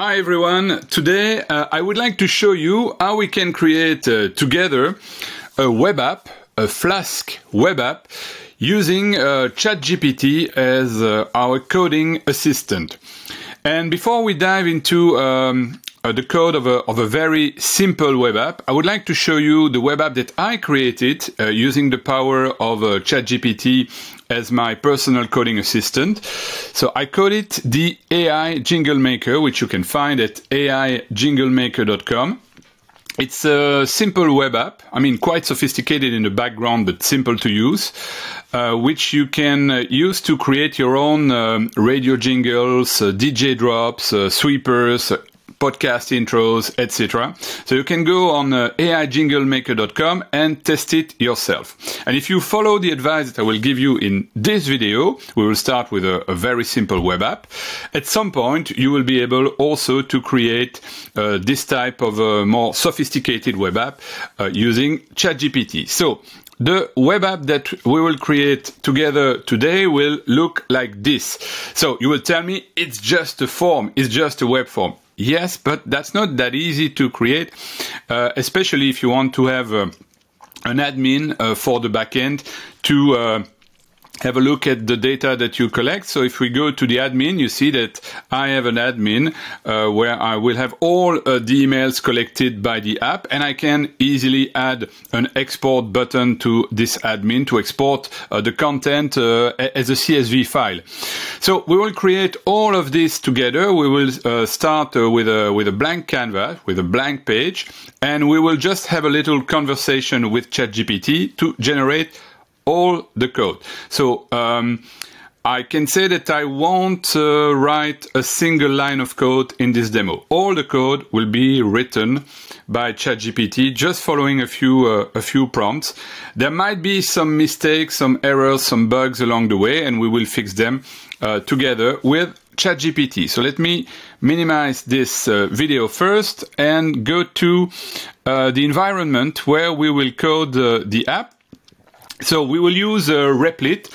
Hi everyone. Today uh, I would like to show you how we can create uh, together a web app, a Flask web app, using uh, ChatGPT as uh, our coding assistant. And before we dive into um, uh, the code of a, of a very simple web app, I would like to show you the web app that I created uh, using the power of ChatGPT as my personal coding assistant. So I call it the AI Jingle Maker, which you can find at aijinglemaker.com. It's a simple web app. I mean, quite sophisticated in the background, but simple to use, uh, which you can uh, use to create your own um, radio jingles, uh, DJ drops, uh, sweepers, podcast intros, etc. So you can go on uh, aijinglemaker.com and test it yourself. And if you follow the advice that I will give you in this video, we will start with a, a very simple web app. At some point, you will be able also to create uh, this type of a more sophisticated web app uh, using ChatGPT. So the web app that we will create together today will look like this. So you will tell me it's just a form, it's just a web form. Yes, but that's not that easy to create, uh, especially if you want to have uh, an admin uh, for the backend to uh, have a look at the data that you collect. So if we go to the admin, you see that I have an admin uh, where I will have all uh, the emails collected by the app and I can easily add an export button to this admin to export uh, the content uh, as a CSV file. So we will create all of this together. We will uh, start uh, with a with a blank canvas, with a blank page, and we will just have a little conversation with ChatGPT to generate all the code. So um, I can say that I won't uh, write a single line of code in this demo. All the code will be written by ChatGPT, just following a few uh, a few prompts. There might be some mistakes, some errors, some bugs along the way, and we will fix them uh, together with ChatGPT. So let me minimize this uh, video first and go to uh, the environment where we will code uh, the app so we will use uh, Replit.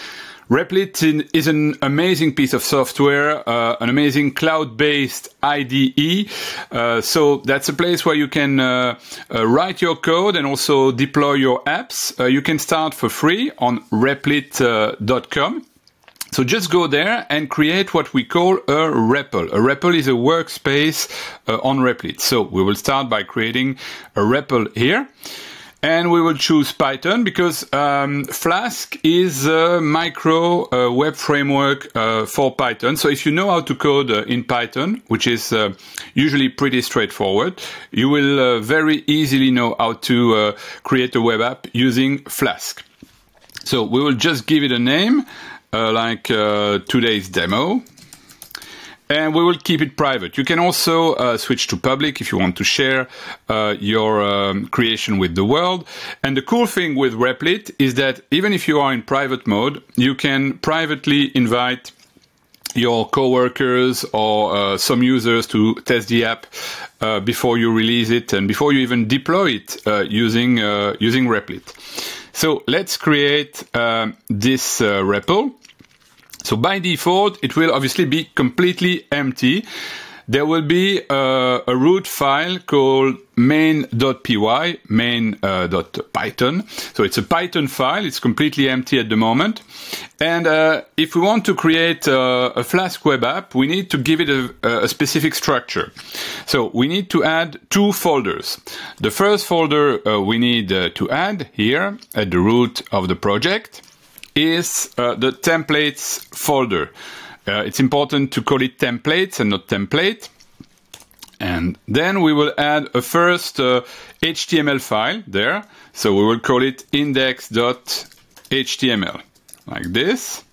Replit is an amazing piece of software, uh, an amazing cloud-based IDE. Uh, so that's a place where you can uh, uh write your code and also deploy your apps. Uh, you can start for free on replit.com. So just go there and create what we call a REPL. A REPL is a workspace uh, on Replit. So we will start by creating a REPL here and we will choose Python because um, Flask is a micro uh, web framework uh, for Python. So if you know how to code uh, in Python, which is uh, usually pretty straightforward, you will uh, very easily know how to uh, create a web app using Flask. So we will just give it a name like today's demo and we will keep it private. You can also uh, switch to public if you want to share uh, your um, creation with the world. And the cool thing with Replit is that even if you are in private mode, you can privately invite your coworkers or uh, some users to test the app uh, before you release it and before you even deploy it uh, using uh, using Replit. So let's create um, this REPL. So by default, it will obviously be completely empty. There will be uh, a root file called main.py, main.python. Uh, so it's a Python file. It's completely empty at the moment. And uh, if we want to create uh, a Flask web app, we need to give it a, a, specific structure. So we need to add two folders. The first folder uh, we need to add here at the root of the project is uh, the templates folder. Uh, it's important to call it templates and not template. And then we will add a first uh, HTML file there. So we will call it index.html, like this.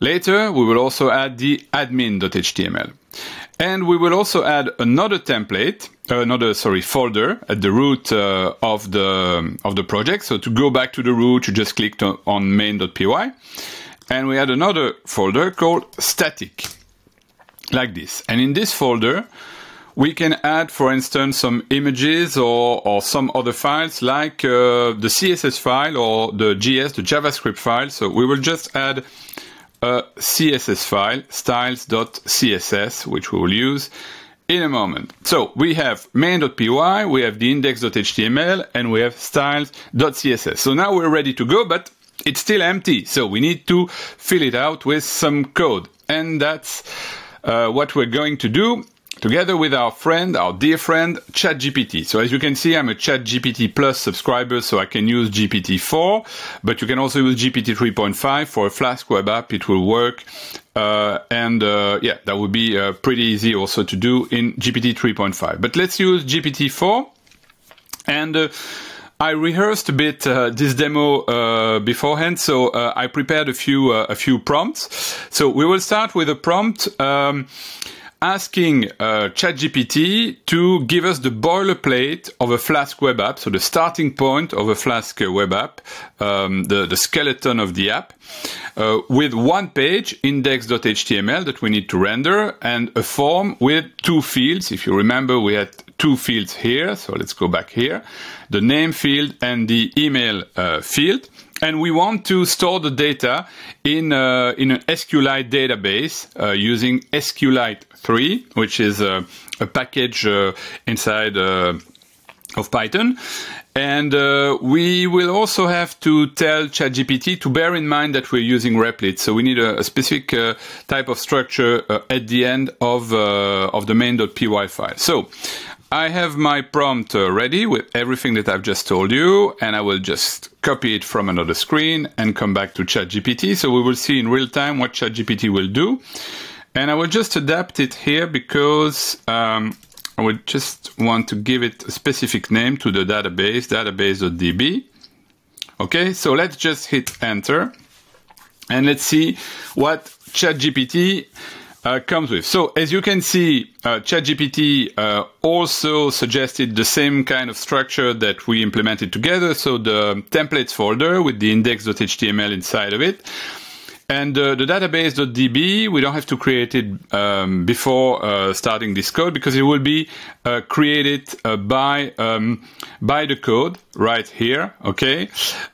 Later, we will also add the admin.html. And we will also add another template, uh, another sorry folder at the root uh, of the of the project. So to go back to the root, you just click on, on main.py, and we add another folder called static, like this. And in this folder, we can add, for instance, some images or, or some other files like uh, the CSS file or the JS, the JavaScript file. So we will just add a CSS file, styles.css, which we will use in a moment. So we have main.py, we have the index.html, and we have styles.css. So now we're ready to go, but it's still empty. So we need to fill it out with some code. And that's uh, what we're going to do together with our friend, our dear friend, ChatGPT. So as you can see, I'm a ChatGPT Plus subscriber, so I can use GPT-4, but you can also use GPT 3.5 for a Flask web app. It will work. Uh, and uh, yeah, that would be uh, pretty easy also to do in GPT 3.5. But let's use GPT-4. And uh, I rehearsed a bit uh, this demo uh, beforehand, so uh, I prepared a few uh, a few prompts. So we will start with a prompt. Um, asking uh, ChatGPT to give us the boilerplate of a Flask web app, so the starting point of a Flask web app, um, the, the skeleton of the app, uh, with one page, index.html, that we need to render, and a form with two fields. If you remember, we had two fields here, so let's go back here, the name field and the email uh, field and we want to store the data in uh, in an SQLite database uh, using SQLite 3, which is a, package uh, inside uh, of Python. And uh, we will also have to tell ChatGPT to bear in mind that we're using Replit. So we need a, a specific type of structure at the end of of the main.py file. So I have my prompt ready with everything that I've just told you, and I will just copy it from another screen and come back to ChatGPT. So we will see in real time what ChatGPT will do. And I will just adapt it here because um, I would just want to give it a specific name to the database, database.db. Okay, so let's just hit enter and let's see what ChatGPT uh, comes with. So as you can see, uh, ChatGPT uh, also suggested the same kind of structure that we implemented together. So the templates folder with the index.html inside of it. And uh, the database.db, we don't have to create it um, before uh, starting this code because it will be uh, created uh, by um, by the code right here, okay?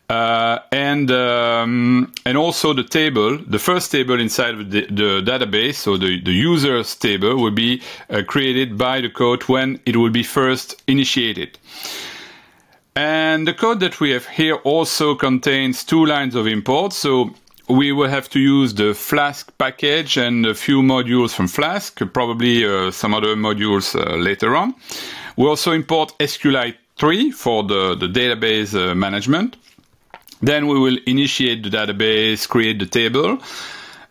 Uh, and um, and also the table, the first table inside of the, the database, so the, the users table will be uh, created by the code when it will be first initiated. And the code that we have here also contains two lines of import. So we will have to use the Flask package and a few modules from Flask, probably uh, some other modules uh, later on. We also import SQLite 3 for the, the database uh, management. Then we will initiate the database, create the table,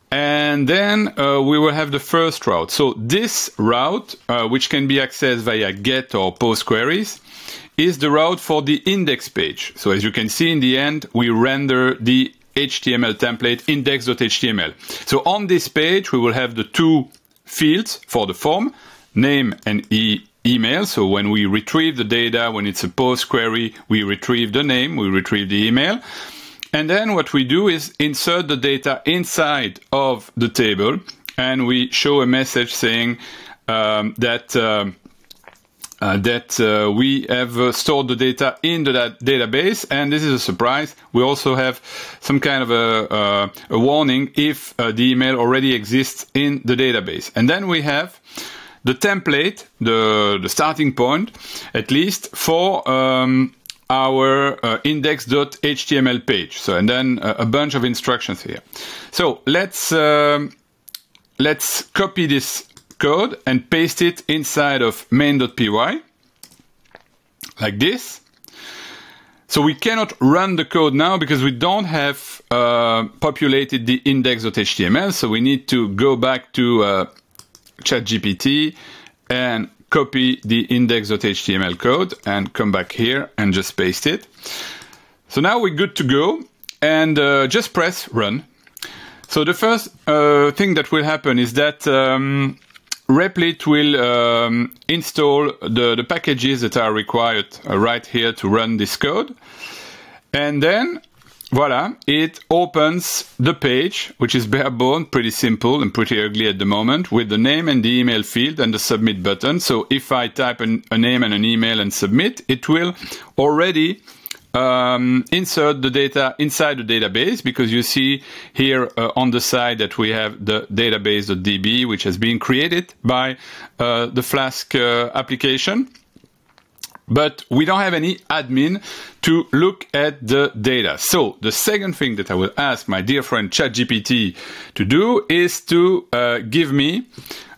and then uh, we will have the first route. So this route, uh, which can be accessed via GET or POST queries, is the route for the index page. So as you can see in the end, we render the HTML template index.html. So on this page, we will have the two fields for the form, name and e email. So when we retrieve the data, when it's a post query, we retrieve the name, we retrieve the email. And then what we do is insert the data inside of the table and we show a message saying um, that um, uh, that uh, we have uh, stored the data in the database. And this is a surprise. We also have some kind of a, uh, a warning if uh, the email already exists in the database. And then we have the template, the, the starting point, at least for um, our uh, index.html page. So, and then a bunch of instructions here. So let's, um, let's copy this code and paste it inside of main.py like this. So we cannot run the code now because we don't have uh, populated the index.html. So we need to go back to uh, ChatGPT and copy the index.html code and come back here and just paste it. So now we're good to go and uh, just press run. So the first uh, thing that will happen is that um, Replit will um, install the, the packages that are required uh, right here to run this code. And then, voila, it opens the page, which is bare bone, pretty simple and pretty ugly at the moment, with the name and the email field and the submit button. So if I type an, a name and an email and submit, it will already um, insert the data inside the database because you see here uh, on the side that we have the database.db which has been created by uh, the Flask uh, application but we don't have any admin to look at the data. So the second thing that I will ask my dear friend ChatGPT to do is to uh, give me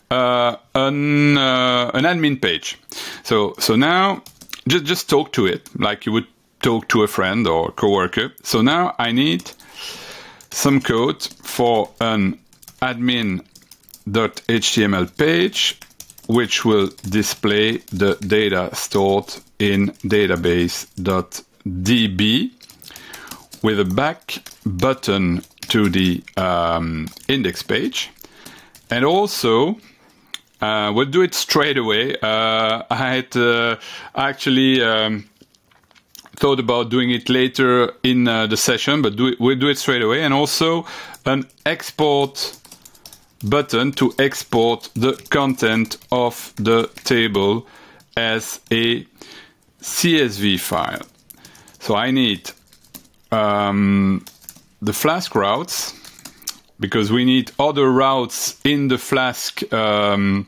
uh, an, uh, an admin page. So so now just just talk to it like you would talk to a friend or coworker. So now I need some code for an admin.html page which will display the data stored in database.db with a back button to the um, index page. And also, uh, we'll do it straight away. Uh, I had uh, actually um, thought about doing it later in uh, the session, but do it, we'll do it straight away. And also an export button to export the content of the table as a CSV file. So I need um, the Flask routes because we need other routes in the Flask um,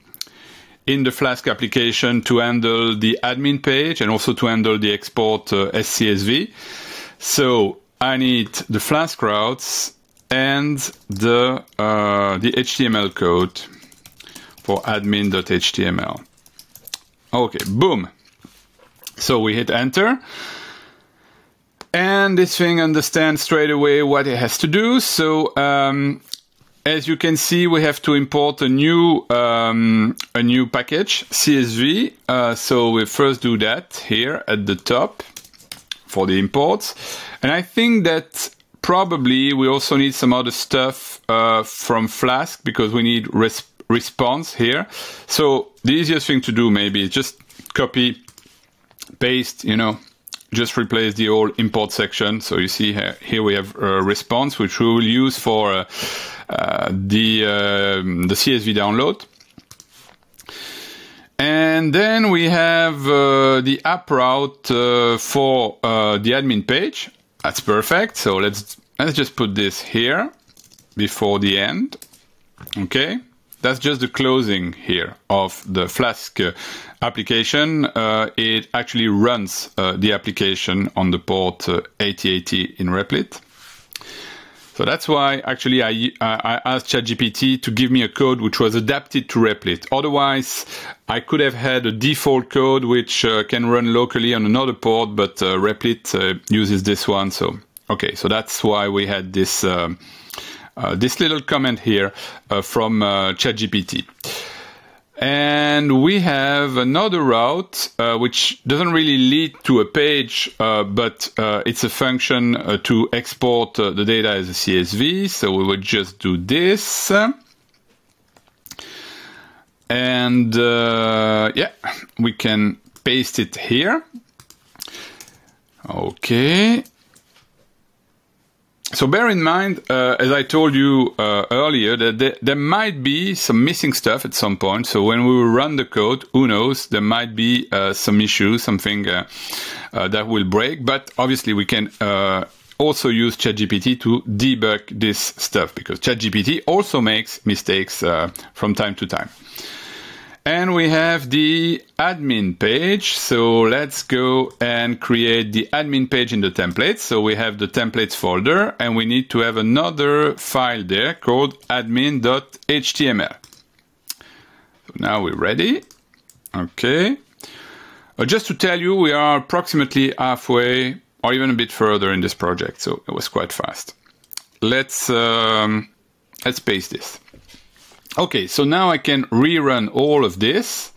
in the Flask application to handle the admin page and also to handle the export uh, SCSV. So I need the Flask routes and the uh, the HTML code for admin.html. Okay, boom. So we hit enter. And this thing understands straight away what it has to do. So um, as you can see, we have to import a new um, a new package CSV. Uh, so we first do that here at the top for the imports. And I think that probably we also need some other stuff uh, from Flask because we need res response here. So the easiest thing to do maybe is just copy, paste, you know, just replace the old import section. So you see here, here we have a response, which we will use for uh, uh, the, um, the CSV download. And then we have uh, the app route uh, for uh, the admin page. That's perfect. So let's let's just put this here before the end. Okay. That's just the closing here of the Flask uh, application. Uh, it actually runs uh, the application on the port 8080 in Replit. So that's why actually I, I asked ChatGPT to give me a code which was adapted to Replit. Otherwise, I could have had a default code which uh, can run locally on another port, but uh, Replit uh, uses this one. So okay, so that's why we had this um, uh, this little comment here uh, from uh, ChatGPT. And we have another route uh, which doesn't really lead to a page, uh, but uh, it's a function uh, to export uh, the data as a CSV. So we would just do this. And uh, yeah, we can paste it here. Okay. So bear in mind, uh, as I told you uh, earlier, that there, there, might be some missing stuff at some point. So when we run the code, who knows, there might be uh, some issue, something uh, uh, that will break. But obviously we can uh, also use ChatGPT to debug this stuff because ChatGPT also makes mistakes from time to time. And we have the admin page. So let's go and create the admin page in the templates. So we have the templates folder and we need to have another file there called admin.html. So now we're ready. Okay. Uh, just to tell you, we are approximately halfway or even a bit further in this project. So it was quite fast. Let's, um, let's paste this. Okay, so now I can rerun all of this.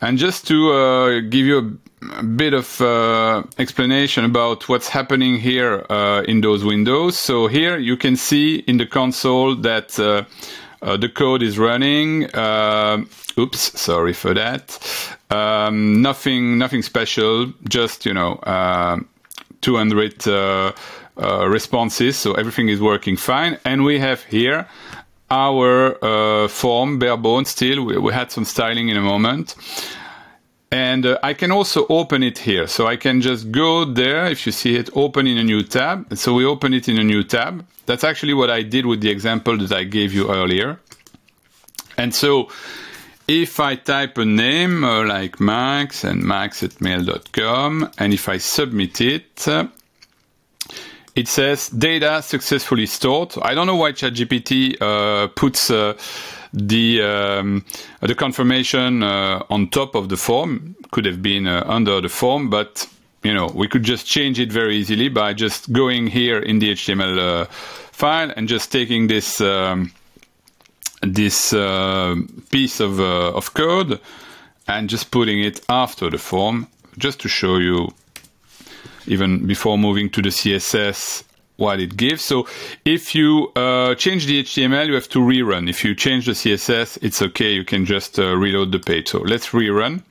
And just to uh, give you a, a bit of uh, explanation about what's happening here uh, in those windows. So here you can see in the console that uh, uh, the code is running. Uh, oops, sorry for that. Um, nothing, nothing special. Just you know, 200 responses. So everything is working fine. And we have here our uh, form, bare bones still. We, we, had some styling in a moment. And uh, I can also open it here. So I can just go there. If you see it, open in a new tab. So we open it in a new tab. That's actually what I did with the example that I gave you earlier. And so if I type a name uh, like max and max at mail.com, and if I submit it, it says data successfully stored. I don't know why ChatGPT uh, puts uh, the um, the confirmation uh, on top of the form. Could have been uh, under the form, but you know we could just change it very easily by just going here in the HTML uh, file and just taking this um, this uh, piece of of code and just putting it after the form, just to show you even before moving to the CSS what it gives. So if you uh, change the HTML, you have to rerun. If you change the CSS, it's okay. You can just uh, reload the page. So let's rerun.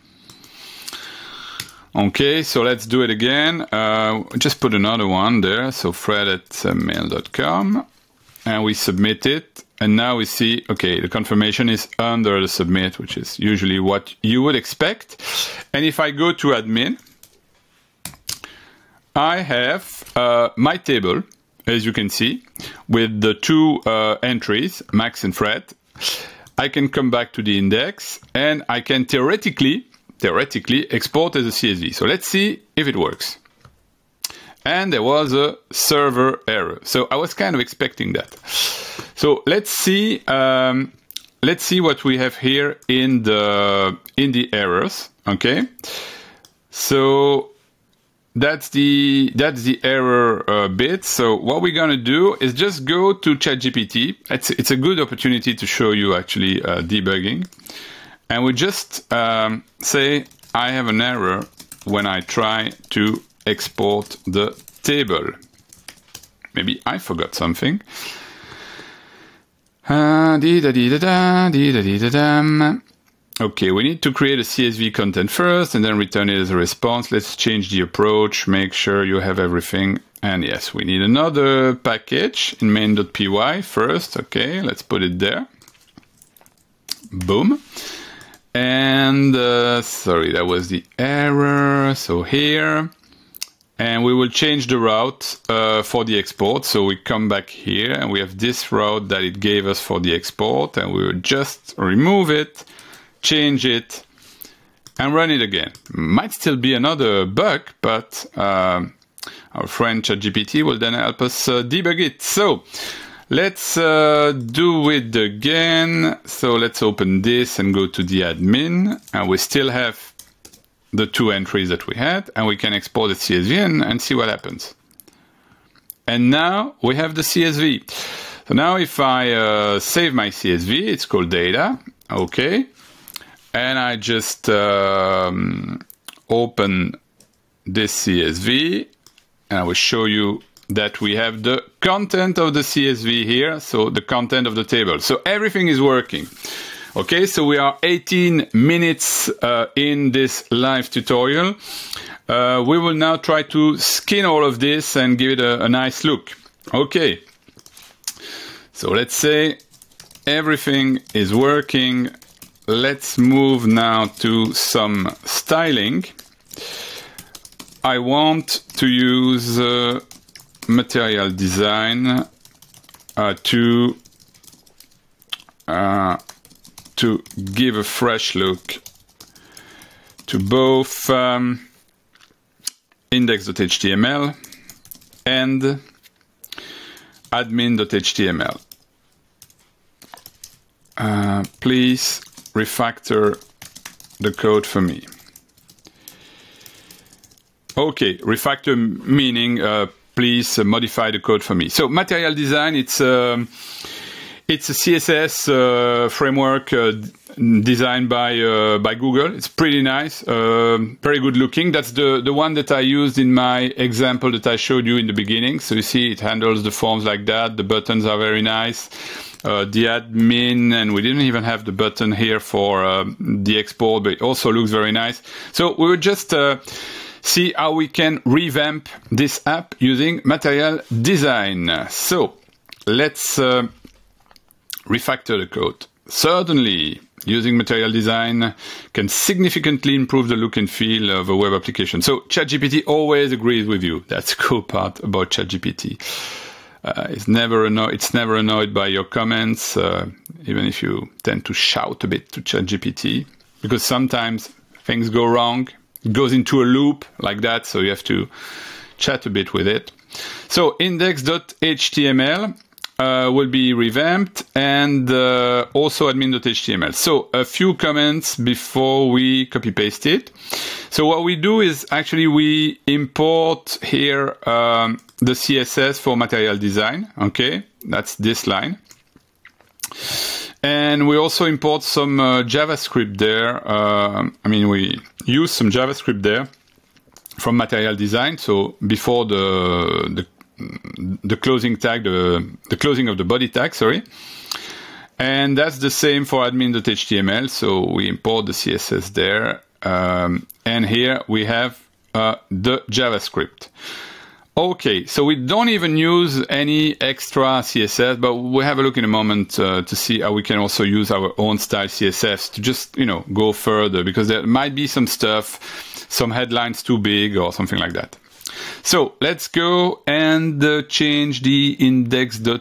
Okay, so let's do it again. Uh, just put another one there. So fred at uh, mail.com and we submit it. And now we see, okay, the confirmation is under the submit, which is usually what you would expect. And if I go to admin, I have uh, my table, as you can see, with the two uh, entries, Max and Fred. I can come back to the index and I can theoretically, theoretically export as a CSV. So let's see if it works. And there was a server error. So I was kind of expecting that. So let's see, um, let's see what we have here in the in the errors. Okay. So that's the that's the error uh, bit. So what we're gonna do is just go to ChatGPT. It's it's a good opportunity to show you actually uh, debugging, and we just um, say I have an error when I try to export the table. Maybe I forgot something. Uh, Okay, we need to create a CSV content first and then return it as a response. Let's change the approach, make sure you have everything. And yes, we need another package in main.py first. Okay, let's put it there. Boom. And uh, sorry, that was the error. So here, and we will change the route uh, for the export. So we come back here and we have this route that it gave us for the export and we will just remove it change it, and run it again. Might still be another bug, but uh, our friend ChatGPT will then help us uh, debug it. So let's uh, do it again. So let's open this and go to the admin, and we still have the two entries that we had, and we can export the CSV and, and see what happens. And now we have the CSV. So now if I uh, save my CSV, it's called data, okay and I just um, open this CSV and I will show you that we have the content of the CSV here, so the content of the table. So everything is working. Okay, so we are 18 minutes uh, in this live tutorial. Uh, we will now try to skin all of this and give it a, a nice look. Okay, so let's say everything is working let's move now to some styling. I want to use uh, material design uh, to uh, to give a fresh look to both um, index.html and admin.html. Uh, please refactor the code for me. Okay, refactor meaning uh, please modify the code for me. So material design, it's um, it's a CSS uh, framework uh, designed by uh, by Google. It's pretty nice, uh, very good looking. That's the the one that I used in my example that I showed you in the beginning. So you see, it handles the forms like that. The buttons are very nice uh, the admin, and we didn't even have the button here for uh, the export, but it also looks very nice. So we will just uh, see how we can revamp this app using material design. So let's uh, refactor the code. Certainly, using material design can significantly improve the look and feel of a web application. So ChatGPT always agrees with you. That's a cool part about ChatGPT. Uh, it's never annoyed. It's never annoyed by your comments, uh, even if you tend to shout a bit to ChatGPT, because sometimes things go wrong. It goes into a loop like that, so you have to chat a bit with it. So index.html uh, will be revamped and uh, also admin.html. So a few comments before we copy paste it. So what we do is actually we import here um, the CSS for material design. Okay, that's this line. And we also import some uh, JavaScript there. Uh, I mean, we use some JavaScript there from material design. So before the, the the closing tag, the, the closing of the body tag, sorry. And that's the same for admin.html. So we import the CSS there. Um, and here we have uh, the JavaScript. Okay, so we don't even use any extra CSS, but we'll have a look in a moment uh, to see how we can also use our own style CSS to just, you know, go further because there might be some stuff, some headlines too big or something like that. So let's go and uh, change the index.html.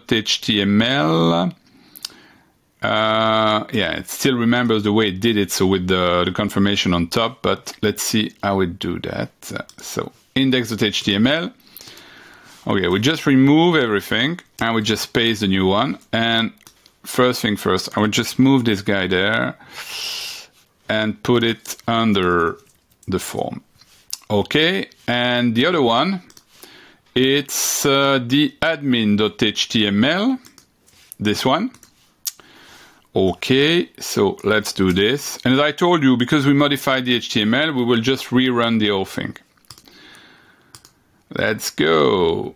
Uh, yeah, it still remembers the way it did it, so with the, the confirmation on top, but let's see how it do that. So index.html. Okay, we just remove everything and we just paste the new one. And first thing first, I would just move this guy there and put it under the form. Okay, and the other one, it's uh, the admin.html, this one. Okay, so let's do this. And as I told you, because we modified the HTML, we will just rerun the whole thing. Let's go.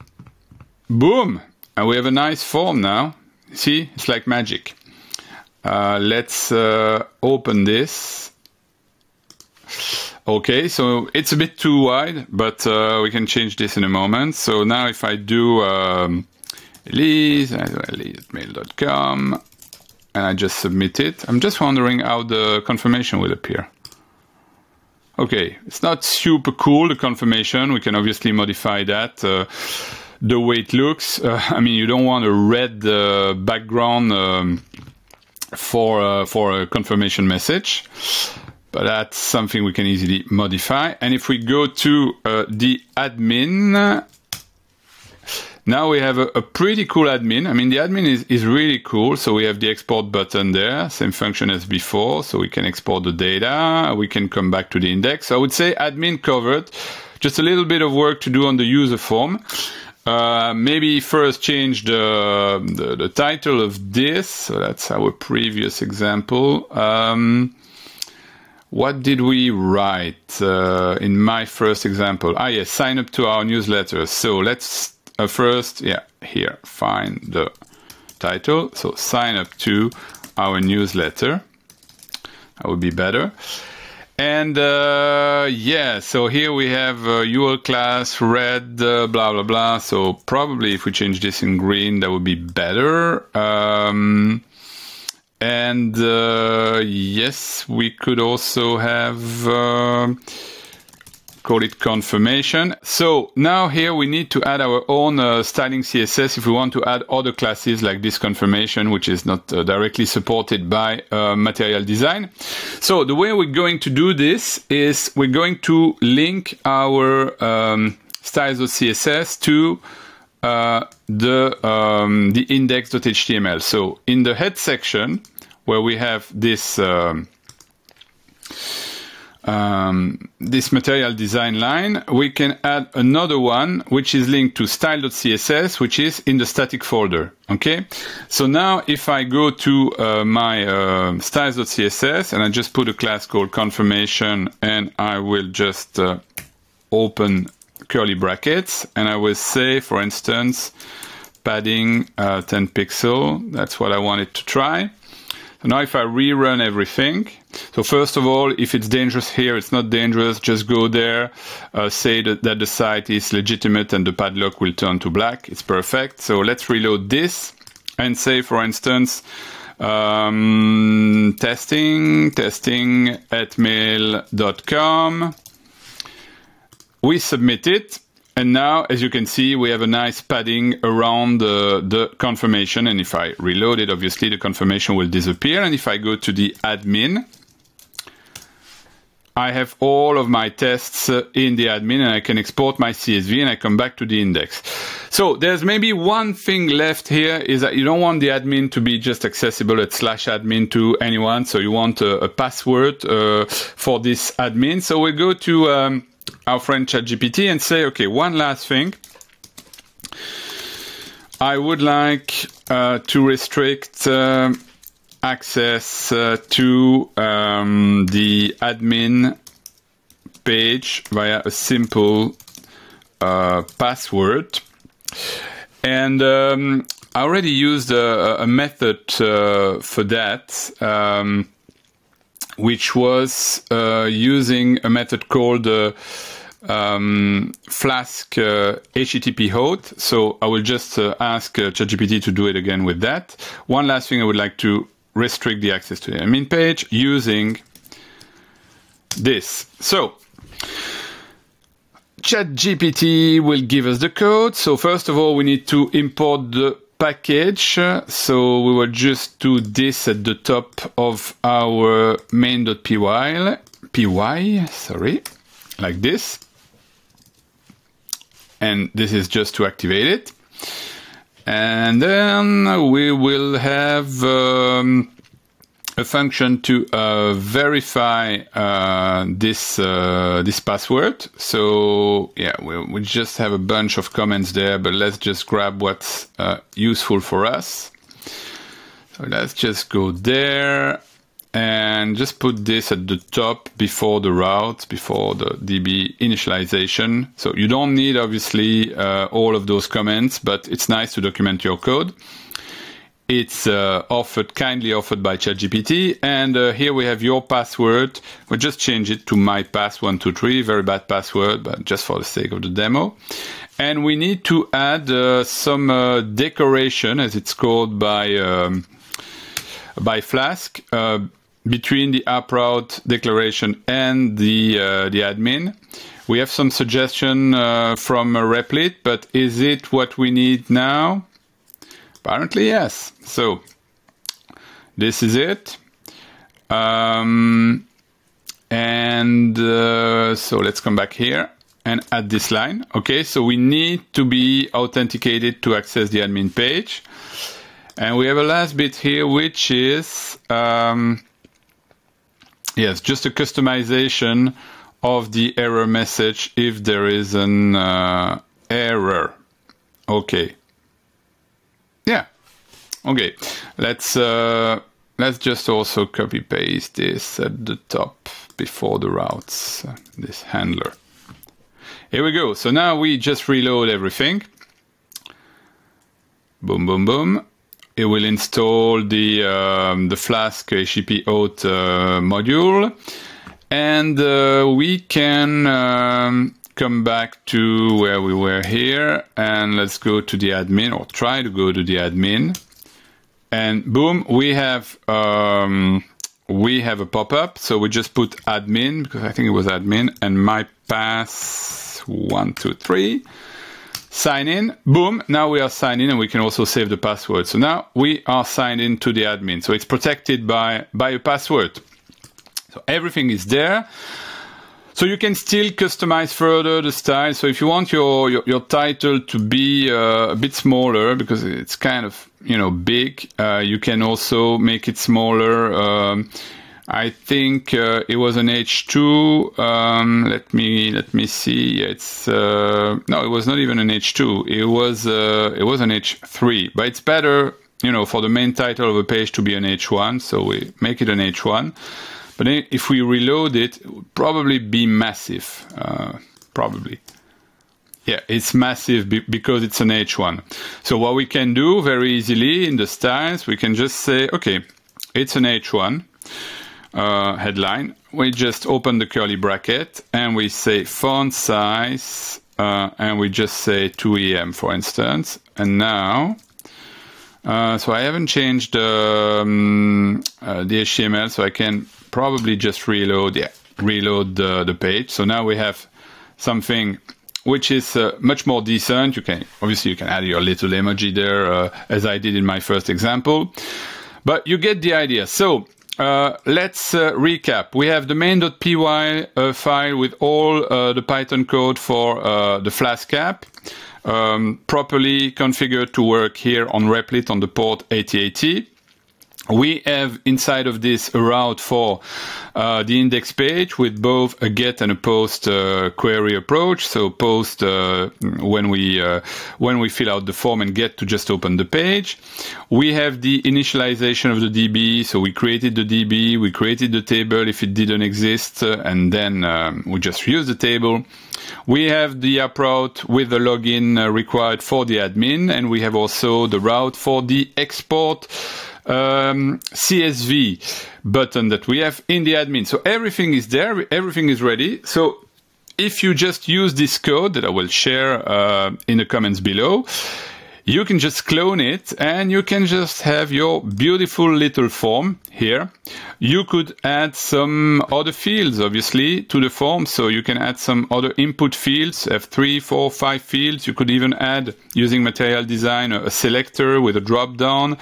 Boom! And we have a nice form now. See, it's like magic. Uh, let's uh, open this. Okay, so it's a bit too wide, but uh, we can change this in a moment. So now if I do um, Elise, Elise at mail.com, and I just submit it, I'm just wondering how the confirmation will appear. Okay, it's not super cool, the confirmation. We can obviously modify that. Uh, the way it looks, uh, I mean, you don't want a red uh, background um, for, uh, for a confirmation message but that's something we can easily modify. And if we go to uh, the admin, now we have a, a, pretty cool admin. I mean, the admin is, is really cool. So we have the export button there, same function as before. So we can export the data. We can come back to the index. I would say admin covered. Just a little bit of work to do on the user form. Uh, maybe first change the, the, the, title of this. So that's our previous example. Um, what did we write uh, in my first example? Ah, yes, sign up to our newsletter. So let's uh, first, yeah, here, find the title. So sign up to our newsletter. That would be better. And uh, yeah, so here we have uh, UL class red, uh, blah blah blah. So probably if we change this in green, that would be better. Um, and uh, yes, we could also have uh, call it confirmation. So now here we need to add our own uh, styling CSS if we want to add other classes like this confirmation, which is not uh, directly supported by uh, material design. So the way we're going to do this is we're going to link our um, styles.css to uh, the um, the index.html. So in the head section, where we have this um, um, this material design line, we can add another one which is linked to style.css, which is in the static folder. Okay, so now if I go to uh, my uh, styles.css and I just put a class called confirmation and I will just uh, open curly brackets and I will say, for instance, padding uh, 10 pixel. That's what I wanted to try. Now if I rerun everything, so first of all, if it's dangerous here, it's not dangerous, just go there, uh, say that, that the site is legitimate and the padlock will turn to black. It's perfect. So let's reload this and say, for instance, Um, testing, testing at mail.com. We submit it. And now, as you can see, we have a nice padding around the, the confirmation. And if I reload it, obviously the confirmation will disappear. And if I go to the admin, I have all of my tests uh, in the admin and I can export my CSV and I come back to the index. So there's maybe one thing left here is that you don't want the admin to be just accessible at slash admin to anyone. So you want a, a password uh, for this admin. So we go to um, our friend ChatGPT and say, okay, one last thing. I would like uh, to restrict uh, access uh, to um, the admin page via a simple uh, password. And um, I already used a, a method uh, for that, um, which was uh, using a method called uh, um, Flask uh, HTTP auth. So I will just uh, ask uh, ChatGPT to do it again with that. One last thing I would like to restrict the access to the admin page using this. So ChatGPT will give us the code. So first of all, we need to import the package. So we will just do this at the top of our main.py, py, sorry, like this. And this is just to activate it. And then we will have um, a function to uh, verify uh, this uh, this password. So yeah, we, we just have a bunch of comments there, but let's just grab what's uh, useful for us. So let's just go there and just put this at the top before the route, before the DB initialization. So you don't need obviously uh, all of those comments, but it's nice to document your code. It's uh, offered, kindly offered by ChatGPT. And uh, here we have your password. We just change it to my pass123, very bad password, but just for the sake of the demo. And we need to add uh, some uh, decoration, as it's called by, um, by Flask uh, between the app route declaration and the uh, the admin. We have some suggestion from Replit, but is it what we need now? Apparently, yes. So this is it. Um, and uh, so let's come back here and add this line. Okay, so we need to be authenticated to access the admin page. And we have a last bit here, which is um, Yes, just a customization of the error message if there is an uh, error. Okay. Okay. Let's uh, let's just also copy paste this at the top before the routes. Uh, this handler. Here we go. So now we just reload everything. Boom, boom, boom it will install the um, the Flask HTTP auth uh, module, and uh, we can um, come back to where we were here, and let's go to the admin or try to go to the admin, and boom, we have. Um, we have a pop-up, so we just put admin because I think it was admin and my pass one two three sign in, boom, now we are signed in and we can also save the password. So now we are signed in to the admin. So it's protected by, by a password. So everything is there. So you can still customize further the style. So if you want your, your, your title to be uh, a bit smaller because it's kind of, you know, big, uh, you can also make it smaller. Um, I think uh, it was an H2. Um, let me let me see. It's uh, no, it was not even an H2. It was uh, it was an H3. But it's better, you know, for the main title of a page to be an H1. So we make it an H1. But if we reload it, it would probably be massive. Uh, probably. Yeah, it's massive be because it's an H1. So what we can do very easily in the styles, we can just say, okay, it's an H1 uh, headline, we just open the curly bracket and we say font size, uh, and we just say 2em, for instance. And now Uh, so I haven't changed um, uh, the HTML, so I can probably just reload, yeah, reload the, the page. So now we have something which is uh, much more decent. You can obviously you can add your little emoji there, uh, as I did in my first example, but you get the idea. So uh, let's uh, recap. We have the main.py uh, file with all uh, the Python code for the Flask app um, properly configured to work here on Replit on the port 8080. We have inside of this a route for uh, the index page with both a get and a post uh, query approach. So post uh, when we uh, when we fill out the form and get to just open the page. We have the initialization of the DB. So we created the DB, we created the table if it didn't exist, uh, and then um, we just use the table. We have the app route with the login uh, required for the admin, and we have also the route for the export um, CSV button that we have in the admin. So everything is there, everything is ready. So if you just use this code that I will share uh, in the comments below, you can just clone it and you can just have your beautiful little form here. You could add some other fields, obviously, to the form. So you can add some other input fields, have three, four, five fields. You could even add, using material design, a selector with a drop down.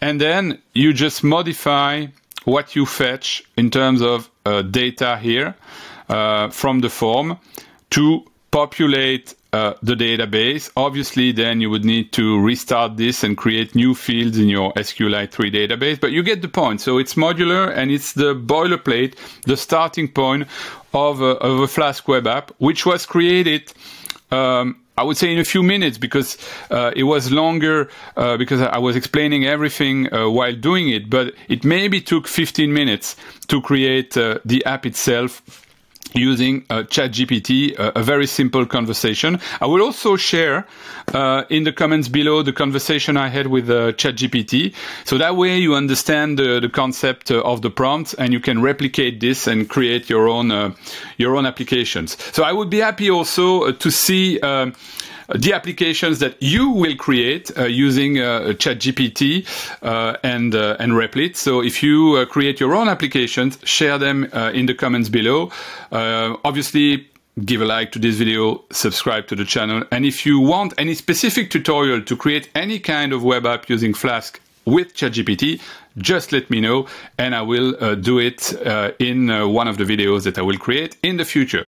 And then you just modify what you fetch in terms of uh, data here uh, from the form to populate uh, the database. Obviously, then you would need to restart this and create new fields in your SQLite 3 database, but you get the point. So it's modular and it's the boilerplate, the starting point of a, of a Flask web app, which was created um, I would say in a few minutes because uh, it was longer uh, because I was explaining everything uh, while doing it, but it maybe took 15 minutes to create uh, the app itself using uh, ChatGPT, uh, a very simple conversation. I will also share uh, in the comments below the conversation I had with uh, ChatGPT. So that way you understand the, the concept uh, of the prompt and you can replicate this and create your own uh, your own applications. So I would be happy also to see. Um, the applications that you will create uh, using uh, ChatGPT uh, and and Replit. So if you create your own applications, share them in the comments below. obviously, give a like to this video, subscribe to the channel, and if you want any specific tutorial to create any kind of web app using Flask with ChatGPT, just let me know and I will uh, do it uh, in uh, one of the videos that I will create in the future.